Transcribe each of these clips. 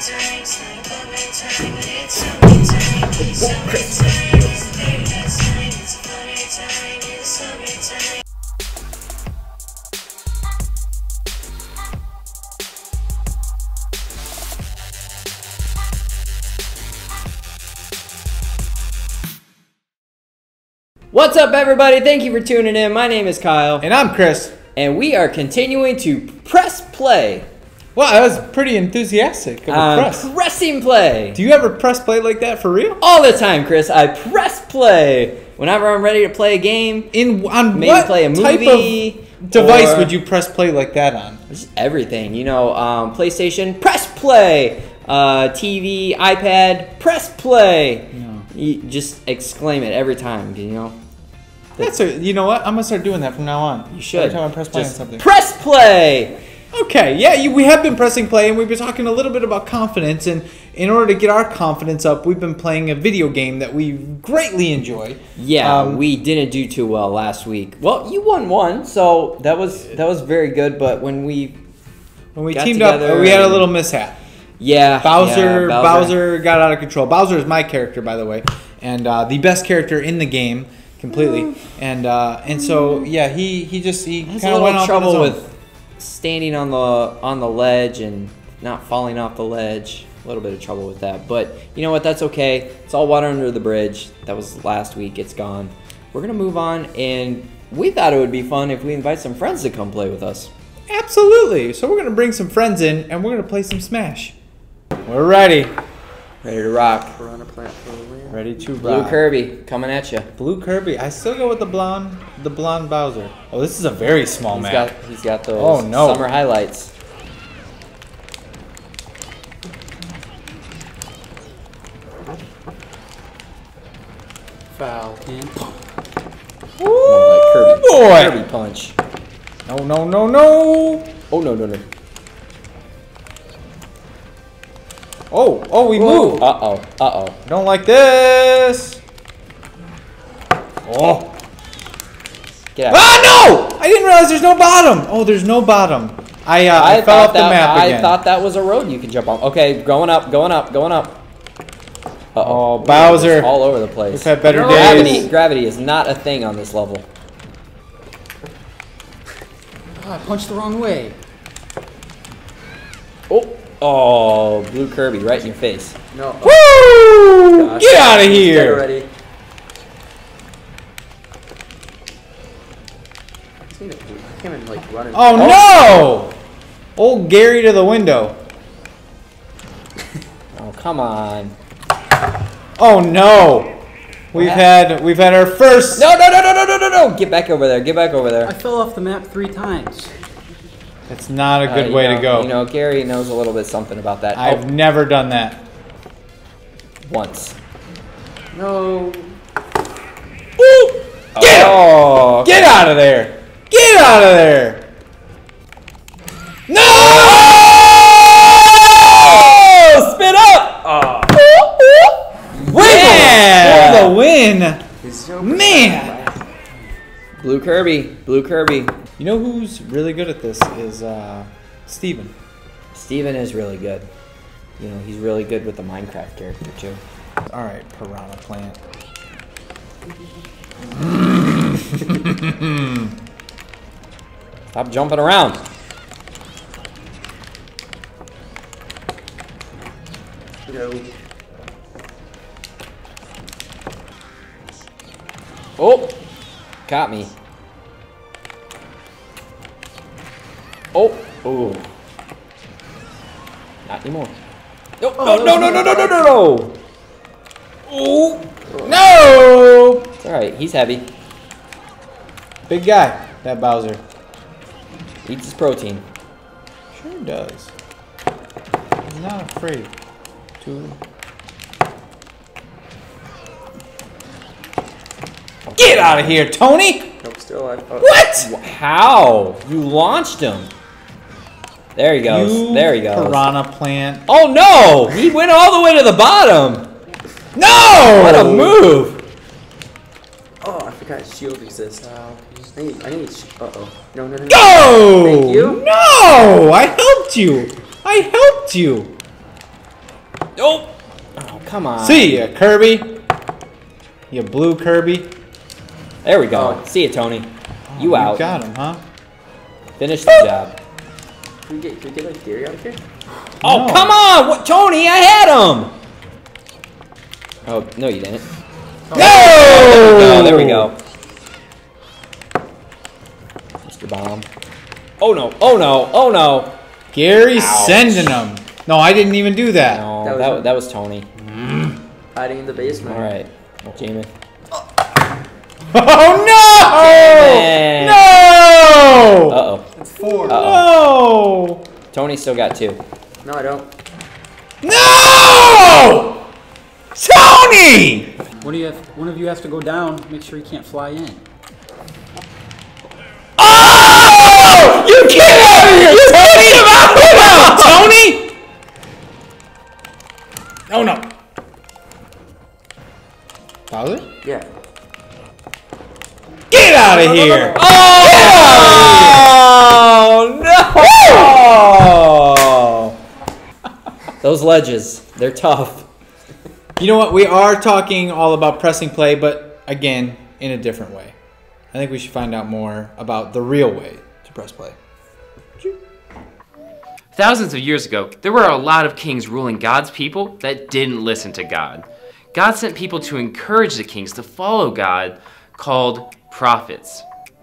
What's up, everybody? Thank you for tuning in. My name is Kyle, And I'm Chris. and we are continuing to press play. Wow, that was pretty enthusiastic of Um, press. Pressing play. Do you ever press play like that for real? All the time, Chris. I press play whenever I'm ready to play a game. In on Maybe what play a type movie, of device would you press play like that on? Just everything, you know. Um, PlayStation, press play. Uh, TV, iPad, press play. You just exclaim it every time, you know. That's a, you know what? I'm gonna start doing that from now on. You should. Every time I press play on something. Press play. Okay, yeah, you, we have been pressing play, and we've been talking a little bit about confidence. And in order to get our confidence up, we've been playing a video game that we greatly enjoy. Yeah, Um, we didn't do too well last week. Well, you won one, so that was that was very good. But when we, When we teamed up, we had a little mishap. yeah, Bowser, yeah, Bowser, got out of control. Bowser is my character, by the way, and uh, the best character in the game, completely. And uh, and so yeah, he he just he kind of went off trouble on his own. with standing on the on the ledge and not falling off the ledge. A little bit of trouble with that, but you know what? That's okay. It's all water under the bridge. That was last week. It's gone. We're gonna move on, and we thought it would be fun if we invite some friends to come play with us. Absolutely. So we're gonna bring some friends in, and we're gonna play some Smash. We're ready. Ready to rock. Piranha Plant for the win. Ready to Blue. Kirby coming at you. Blue Kirby. I still go with the blonde, the blonde Bowser. Oh, this is a very small He's map. got he's got those Oh, no. summer highlights. Foul. And Kirby. boy. Kirby punch. No, no, no, no. Oh no no no. Oh, oh, we Whoa. moved. Uh oh. Uh oh. Don't like this. Oh. Get out. Ah no! I didn't realize there's no bottom. Oh, there's no bottom. I, uh, I, fell off the that, map I again. thought that was a road you could jump on. Okay, going up, going up, going up. Uh Oh, Bowser. All over the place. We've had better Gravity, days. gravity is not a thing on this level. oh, I punched the wrong way. Oh, oh, blue Kirby right in your face. No. Woo! gosh. Get out of He's dead here! already. I seen it. I came in like running. Oh, oh no! Old Gary to the window. Oh come on. Oh no! We've What had we've had our first. No no no no no no no no! Get back over there. Get back over there. I fell off the map three times. It's not a Uh, good you way know- to go. You know, Gary knows a little bit something about that. I've oh, never done that. once. No. Ooh! Get him! Oh, Get out of there! Get out of there! No! Oh, spit up! Yeah! For the win! Man! Blue Kirby, Blue Kirby. You know who's really good at this is uh, Steven. Steven is really good. You know, he's really good with the Minecraft character too. All right, Piranha Plant. Stop jumping around. No. Oh, caught me. Oh, oh. Not anymore. No, no, no, no, no, no, no, no, no. Oh! No! It's all right. He's heavy. Big guy, that Bowser. Eats his protein. Sure does. He's not afraid to. Get out of here, Tony! Nope, still alive. Oh. What? How? You launched him. There he goes. You there he goes. Piranha plant. Oh no! He went all the way to the bottom. No! What a move! Oh, I forgot shield exists. I need. I need. Uh oh. No, no, no. no. Go! Thank you. No! I helped you! I helped you! Oh! Oh, come on. See ya, Kirby. You blue Kirby. There we go. Oh. See you, Tony. Oh, You out. got him, huh? Finish the job. Can we get, can we get like Gary out of here? Oh, No. come on! What, Tony, I had him! Oh, no, you didn't. No! Oh, there we go. Mr. Bomb. Oh no, oh no, oh no! Gary's Ouch. sending them. No, I didn't even do that. No, That that was- was, that, was Tony. Hiding in the basement. Alright. Jamie. Oh no! Man. No! Uh oh. Four. Uh-oh. No! Tony still got two. No, I don't. No! Tony! One of you, have, one of you has to go down. Make sure he can't fly in. Oh! You get out of here! You Tony! Come out, Tony! Oh no. Bowser? Yeah. Get out of here! Oh Oh, no! Those ledges, they're tough. You know what? We are talking all about pressing play, but again, in a different way. I think we should find out more about the real way to press play. Thousands of years ago, there were a lot of kings ruling God's people that didn't listen to God. God sent people to encourage the kings to follow God, called prophets.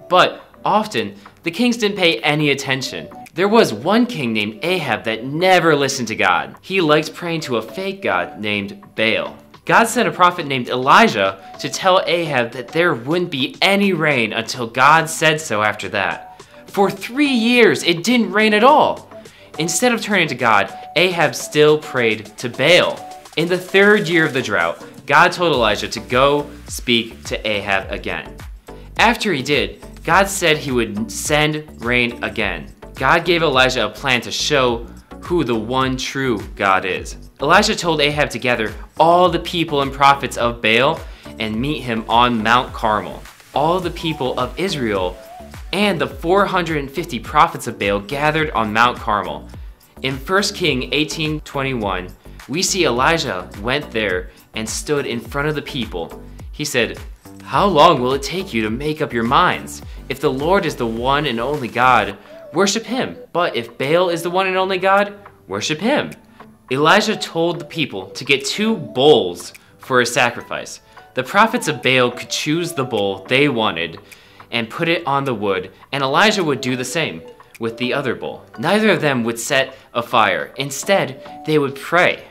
But often, the kings didn't pay any attention. There was one king named Ahab that never listened to God. He liked praying to a fake god named Baal. God sent a prophet named Elijah to tell Ahab that there wouldn't be any rain until God said so after that. For three years, it didn't rain at all. Instead of turning to God, Ahab still prayed to Baal. In the third year of the drought, God told Elijah to go speak to Ahab again. After he did, God said he would send rain again. God gave Elijah a plan to show who the one true God is. Elijah told Ahab to gather all the people and prophets of Baal and meet him on Mount Carmel. All the people of Israel and the 450 prophets of Baal gathered on Mount Carmel. In 1 King 18:21, we see Elijah went there and stood in front of the people. He said, "How long will it take you to make up your minds? If the Lord is the one and only God, worship him. But if Baal is the one and only God, worship him." Elijah told the people to get two bulls for a sacrifice. The prophets of Baal could choose the bull they wanted and put it on the wood, and Elijah would do the same with the other bull. Neither of them would set a fire. Instead, they would pray.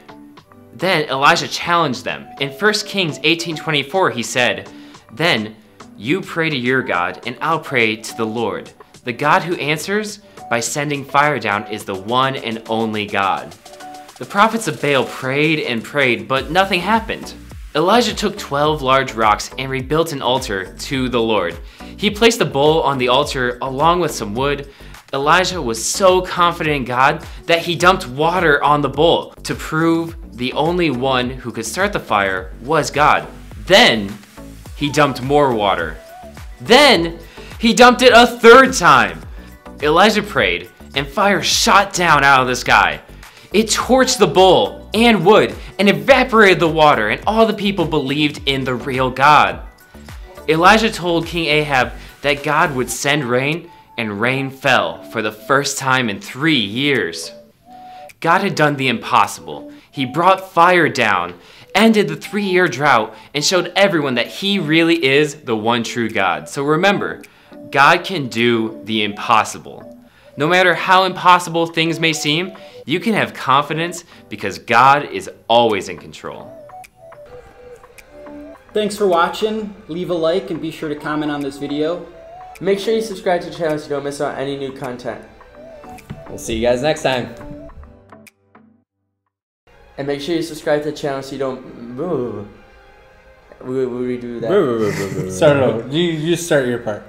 Then Elijah challenged them. In 1 Kings 18:24, he said, "Then you pray to your God, and I'll pray to the Lord. The God who answers by sending fire down is the one and only God." The prophets of Baal prayed and prayed, but nothing happened. Elijah took 12 large rocks and rebuilt an altar to the Lord. He placed the bowl on the altar along with some wood. Elijah was so confident in God that he dumped water on the bowl to prove the only one who could start the fire was God. Then he dumped more water. Then he dumped it a third time. Elijah prayed, and fire shot down out of the sky. It torched the bull and wood and evaporated the water, and all the people believed in the real God. Elijah told King Ahab that God would send rain, and rain fell for the first time in three years. God had done the impossible. He brought fire down, ended the three year drought, and showed everyone that He really is the one true God. So remember, God can do the impossible. No matter how impossible things may seem, you can have confidence because God is always in control. Thanks for watching. Leave a like and be sure to comment on this video. Make sure you subscribe to the channel so you don't miss out on any new content. We'll see you guys next time. And make sure you subscribe to the channel so you don't. Ooh. We will redo that. Start it over. You, you start your part.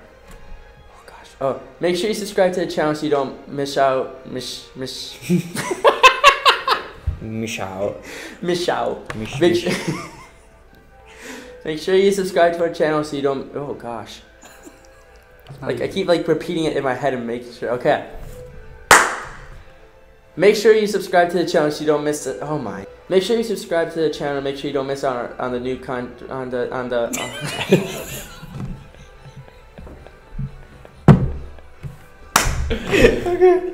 Oh, gosh. Oh, make sure you subscribe to the channel so you don't miss out. Miss miss Mish out. miss out. Mish, Make mish. sure, make sure you subscribe to our channel so you don't. Oh gosh. Like I keep like repeating it in my head and making sure. Okay. Make sure you subscribe to the channel so you don't miss it. Oh my. Make sure you subscribe to the channel. Make sure you don't miss on, on the new con on the on the. uh, Okay.